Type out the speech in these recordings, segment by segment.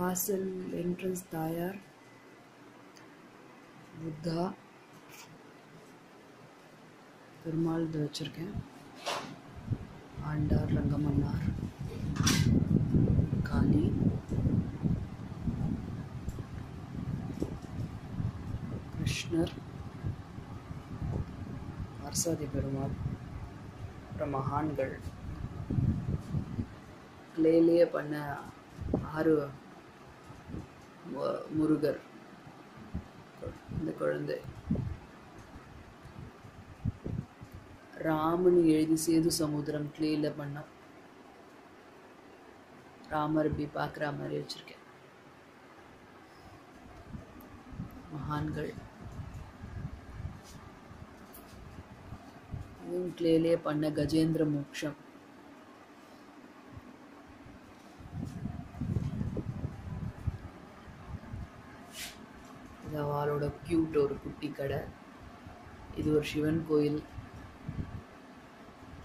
வாசல் என்ட்ரன்ஸ் தாயார் புத்தா பெருமாள் இது வச்சுருக்கேன் ஆண்டார் ரங்கமன்னார் காளி கிருஷ்ணர் அரசாதி பெருமாள் அப்புறம் மகான்கள் கிளேலேயே பண்ண ஆறு மு- முருகர். இந்த குழந்தை. ராமன் எழுதி சேது சமுத்திரம் கிளேல பண்ண ராமர் இப்படி பார்க்குற மாதிரி வச்சிருக்கேன். மகான்கள். கிளேலே பண்ண கஜேந்திர மோக்ஷம் இந்த அவளோட க்யூட் ஒரு குட்டி கடை. இது ஒரு சிவன் கோயில்.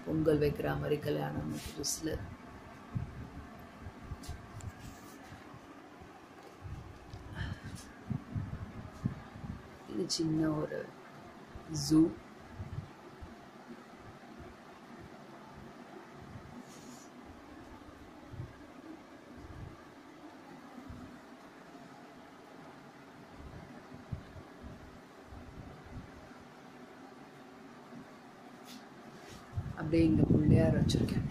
பொங்கல் வைக்கிற மாதிரி கல்யாணம் புதுசில். இது சின்ன ஒரு ஜூ அப்படியே இங்கே பிள்ளையார் வச்சுருக்கேன்.